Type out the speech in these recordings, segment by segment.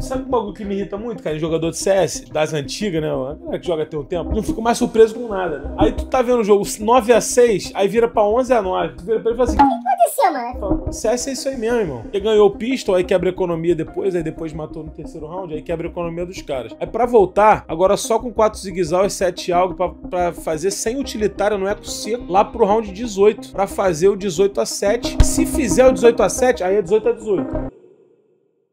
Sabe um bagulho que me irrita muito, cara? Jogador de CS, das antigas, né? A galera que joga tem um tempo, não fico mais surpreso com nada, né? Aí tu tá vendo o jogo 9x6, aí vira pra 11x9. Tu vira pra ele e fala assim: o que aconteceu, mano? CS é isso aí mesmo, irmão. Ele ganhou o pistol, aí quebra a economia depois, aí depois matou no terceiro round, aí quebra a economia dos caras. Aí pra voltar, agora só com 4 zigzag e 7 algo pra, pra fazer sem utilitária no eco seco, lá pro round 18, pra fazer o 18 a 7. Se fizer o 18 a 7, aí é 18 a 18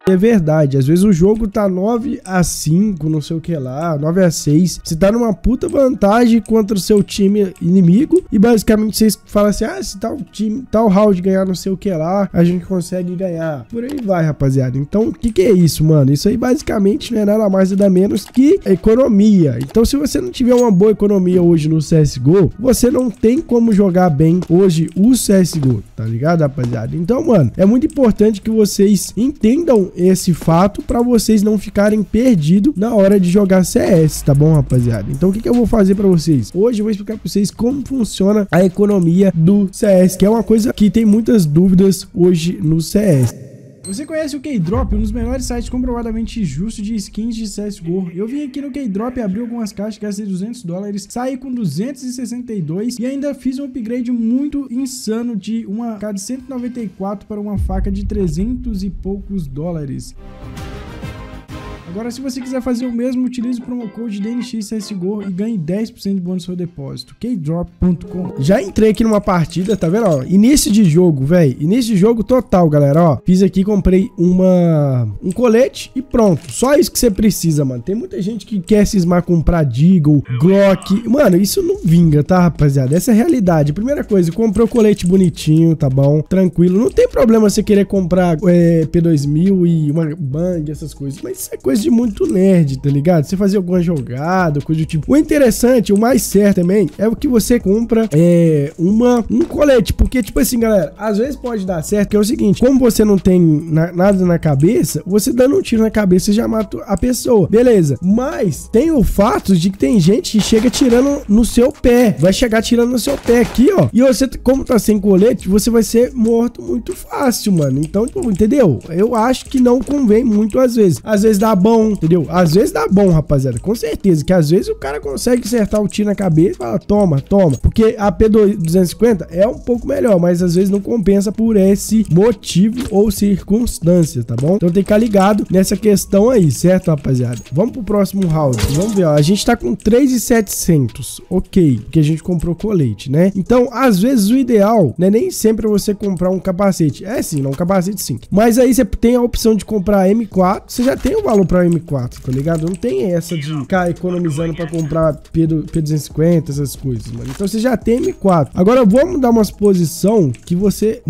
é verdade. Às vezes o jogo tá 9 a 5, não sei o que lá, 9 a 6. Você tá numa puta vantagem contra o seu time inimigo e basicamente vocês falam assim: "Ah, se tal time, tal round ganhar não sei o que lá, a gente consegue ganhar". Por aí vai, rapaziada. Então, o que que é isso, mano? Isso aí basicamente não é nada mais nada menos que economia. Então, se você não tiver uma boa economia hoje no CS:GO, você não tem como jogar bem hoje o CS:GO, tá ligado, rapaziada? Então, mano, é muito importante que vocês entendam esse fato para vocês não ficarem perdidos na hora de jogar CS, tá bom, rapaziada? Então o que, que eu vou fazer para vocês? Hoje eu vou explicar para vocês como funciona a economia do CS, que é uma coisa que tem muitas dúvidas hoje no CS. Você conhece o Keydrop, um dos melhores sites comprovadamente justos de skins de CSGO. Eu vim aqui no Keydrop, abri algumas caixas, gastei 200 dólares, saí com 262 e ainda fiz um upgrade muito insano de uma K de 194 para uma faca de 300 e poucos dólares. Agora, se você quiser fazer o mesmo, utilize o promo code DNXCSGO e ganhe 10% de bônus no seu depósito. Keydrop.com. Já entrei aqui numa partida, tá vendo? Ó, início de jogo, velho. Início de jogo total, galera. Ó, fiz aqui, comprei uma um colete e pronto. Só isso que você precisa, mano. Tem muita gente que quer cismar comprar Deagle, Glock. Mano, isso não vinga, tá, rapaziada? Essa é a realidade. Primeira coisa, comprei o colete bonitinho, tá bom? Tranquilo. Não tem problema você querer comprar é, P2000 e uma Bang, essas coisas. Mas isso é coisa coisa de muito nerd, tá ligado? Você fazer alguma jogada, coisa do tipo. O interessante, o mais certo também, é o que você compra é, uma, um colete. Porque, tipo assim, galera, às vezes pode dar certo, que é o seguinte: como você não tem na, nada na cabeça, você dando um tiro na cabeça já mata a pessoa. Beleza. Mas tem o fato de que tem gente que chega tirando no seu pé. Vai chegar tirando no seu pé aqui, ó. E você, como tá sem colete, você vai ser morto muito fácil, mano. Então, entendeu? Eu acho que não convém muito às vezes. Às vezes dá bom, entendeu? Às vezes dá bom, rapaziada, com certeza, que às vezes o cara consegue acertar o tiro na cabeça e fala, toma, toma, porque a P250 é um pouco melhor, mas às vezes não compensa por esse motivo ou circunstância, tá bom? Então tem que ficar ligado nessa questão aí, certo, rapaziada? Vamos pro próximo round, vamos ver, ó, a gente tá com 3,700, ok, porque a gente comprou colete, né? Então, às vezes o ideal, né, nem sempre é você comprar um capacete, é sim, não um capacete sim, mas aí você tem a opção de comprar M4, você já tem o valor pra M4, tá ligado? Não tem essa de ficar economizando pra comprar P, P250, essas coisas, mano. Então você já tem M4. Agora vamos dar umas posição que você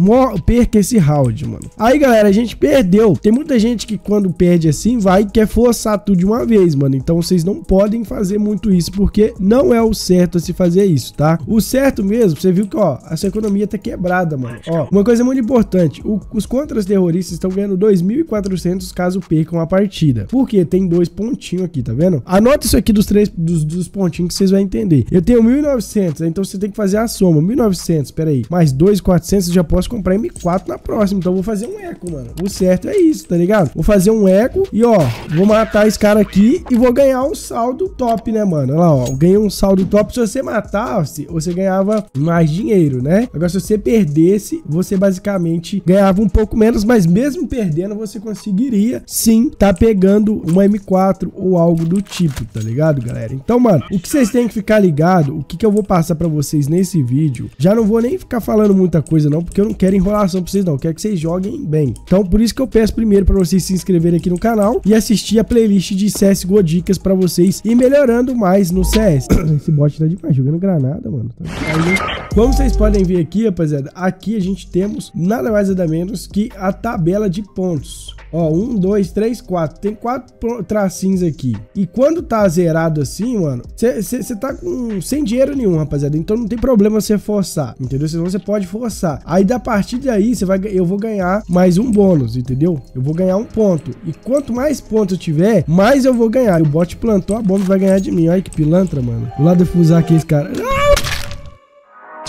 perca esse round, mano. Aí, galera, a gente perdeu. Tem muita gente que quando perde assim, vai e quer forçar tudo de uma vez, mano. Então vocês não podem fazer muito isso, porque não é o certo a se fazer isso, tá? O certo mesmo, você viu que, ó, essa economia tá quebrada, mano. Ó, uma coisa muito importante, o, os contras terroristas estão ganhando 2.400 caso percam a partida. Por quê? Tem dois pontinhos aqui, tá vendo? Anota isso aqui dos três dos, dos pontinhos que vocês vão entender. Eu tenho 1.900, então você tem que fazer a soma. 1.900, peraí. Mais 2.400, eu já posso comprar M4 na próxima. Então eu vou fazer um eco, mano. O certo é isso, tá ligado? Vou fazer um eco e, ó, vou matar esse cara aqui e vou ganhar um saldo top, né, mano? Olha lá, ó. Ganhei um saldo top. Se você matasse, você ganhava mais dinheiro, né? Agora, se você perdesse, você basicamente ganhava um pouco menos, mas mesmo perdendo, você conseguiria sim tá pegando uma M4 ou algo do tipo, tá ligado, galera? Então, mano, o que vocês têm que ficar ligado, o que, que eu vou passar pra vocês nesse vídeo, já não vou nem ficar falando muita coisa não, porque eu não quero enrolação pra vocês não, eu quero que vocês joguem bem. Então, por isso que eu peço primeiro pra vocês se inscreverem aqui no canal e assistir a playlist de CSGO Dicas pra vocês e melhorando mais no CS. Esse bot tá demais, jogando granada, mano. Tá Como vocês podem ver aqui, rapaziada, aqui a gente temos nada mais nada menos que a tabela de pontos. Ó, um, dois, três, quatro. Tem quatro tracinhos aqui. E quando tá zerado assim, mano, você tá com sem dinheiro nenhum, rapaziada. Então não tem problema você forçar, entendeu? Senão você pode forçar. Aí da partir daí, você vai, eu vou ganhar mais um bônus, entendeu? Eu vou ganhar um ponto. E quanto mais pontos eu tiver, mais eu vou ganhar. E o bot plantou, a bônus vai ganhar de mim. Olha que pilantra, mano. Vou lá defusar aqui esse cara. Ah!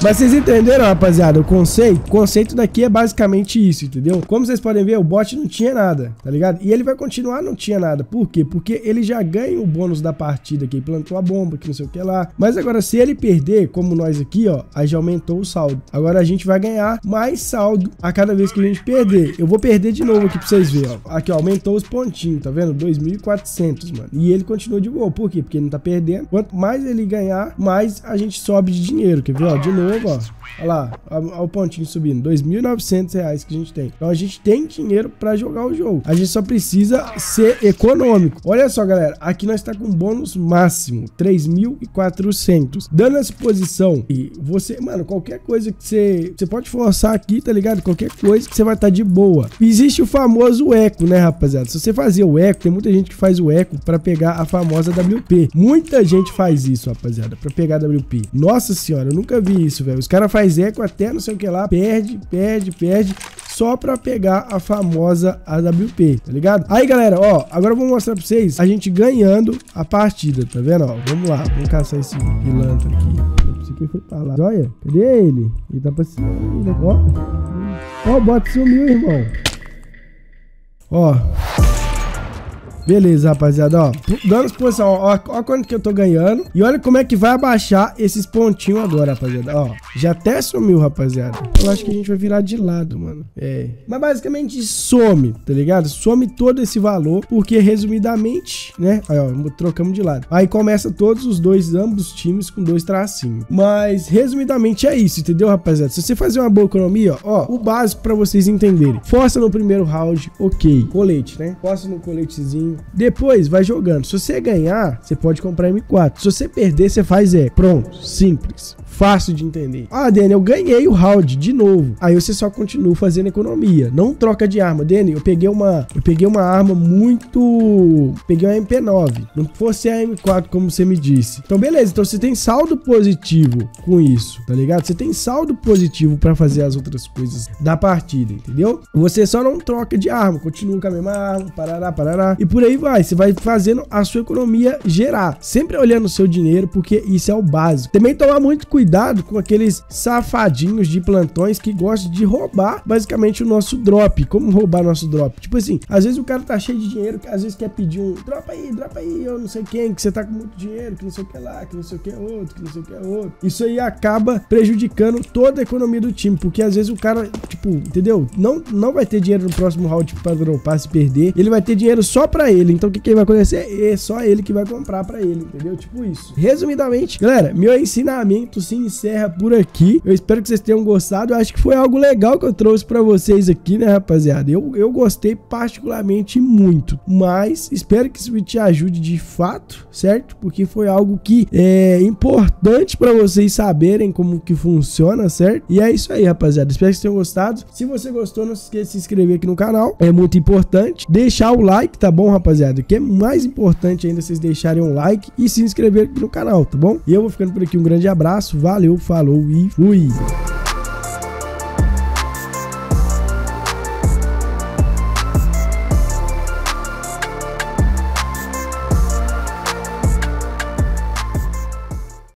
Mas vocês entenderam, rapaziada, o conceito? O conceito daqui é basicamente isso, entendeu? Como vocês podem ver, o bot não tinha nada, tá ligado? E ele vai continuar não tinha nada. Por quê? Porque ele já ganha o bônus da partida, que plantou a bomba, que não sei o que lá. Mas agora, se ele perder, como nós aqui, ó, aí já aumentou o saldo. Agora a gente vai ganhar mais saldo a cada vez que a gente perder. Eu vou perder de novo aqui pra vocês verem, ó. Aqui, ó, aumentou os pontinhos, tá vendo? 2.400, mano. E ele continua de boa. Por quê? Porque ele não tá perdendo. Quanto mais ele ganhar, mais a gente sobe de dinheiro. Quer ver, ó? De novo, ó. Olha lá, olha o pontinho subindo. 2.900 reais que a gente tem. Então a gente tem dinheiro pra jogar o jogo. A gente só precisa ser econômico. Olha só, galera. Aqui nós tá com bônus máximo. 3.400. Dando essa posição e você... Mano, qualquer coisa que você... Você pode forçar aqui, tá ligado? Qualquer coisa que você vai estar tá de boa. Existe o famoso eco, né, rapaziada? Se você fazer o eco, tem muita gente que faz o eco pra pegar a famosa WP. Muita gente faz isso, rapaziada, pra pegar a WP. Nossa senhora, eu nunca vi isso, velho. Os caras faz eco até não sei o que lá, perde, perde, perde, só pra pegar a famosa AWP, tá ligado? Aí, galera, ó, agora eu vou mostrar pra vocês a gente ganhando a partida, tá vendo? Ó, vamos lá, vamos caçar esse pilantra aqui. Esse aqui foi pra lá. Olha, cadê ele? Ele tá pra cima. Ó, ó, o bot sumiu, irmão. Ó. Beleza, rapaziada, ó. Dando posição, ó, ó quanto que eu tô ganhando. E olha como é que vai abaixar esses pontinhos agora, rapaziada, ó. Já até sumiu, rapaziada. Eu acho que a gente vai virar de lado, mano. É. Mas basicamente some, tá ligado? Some todo esse valor, porque resumidamente, né? Aí, ó, trocamos de lado. Aí começa todos os dois, ambos times com dois tracinhos. Mas resumidamente é isso, entendeu, rapaziada? Se você fazer uma boa economia, ó, o básico pra vocês entenderem. Força no primeiro round, ok. Colete, né? Força no coletezinho depois vai jogando. Se você ganhar, você pode comprar M4. Se você perder, você faz é. Pronto, simples fácil de entender. Ah, Danny, eu ganhei o round de novo. Aí você só continua fazendo economia. Não troca de arma. Danny, eu peguei uma, eu peguei uma arma muito, peguei uma MP9. Não fosse a M4 como você me disse. Então beleza, então você tem saldo positivo com isso, tá ligado? Você tem saldo positivo para fazer as outras coisas da partida, entendeu? Você só não troca de arma, continua com a mesma arma, parará, parará. E por aí vai, você vai fazendo a sua economia gerar. Sempre olhando o seu dinheiro, porque isso é o básico. Também tomar muito cuidado cuidado com aqueles safadinhos de plantões que gostam de roubar basicamente o nosso drop. Como roubar nosso drop? Tipo assim, às vezes o cara tá cheio de dinheiro, às vezes quer pedir um dropa aí, dropa aí, eu não sei quem, que você tá com muito dinheiro, que não sei o que lá, que não sei o que é outro, que não sei o que é outro. Isso aí acaba prejudicando toda a economia do time, porque às vezes o cara, tipo, entendeu? Não, não vai ter dinheiro no próximo round pra dropar se perder, ele vai ter dinheiro só pra ele. Então o que, que vai acontecer? É só ele que vai comprar pra ele, entendeu? Tipo isso. Resumidamente, galera, meu ensinamento sim encerra por aqui. Eu espero que vocês tenham gostado. Eu acho que foi algo legal que eu trouxe para vocês aqui, né, rapaziada? Eu, eu gostei particularmente muito, mas espero que isso te ajude de fato, certo? Porque foi algo que é importante para vocês saberem como que funciona, certo? E é isso aí, rapaziada. Espero que vocês tenham gostado. Se você gostou, não se esqueça de se inscrever aqui no canal. É muito importante. Deixar o like, tá bom, rapaziada? Que é mais importante ainda vocês deixarem um like e se inscrever aqui no canal, tá bom? E eu vou ficando por aqui. Um grande abraço. Valeu, falou e fui!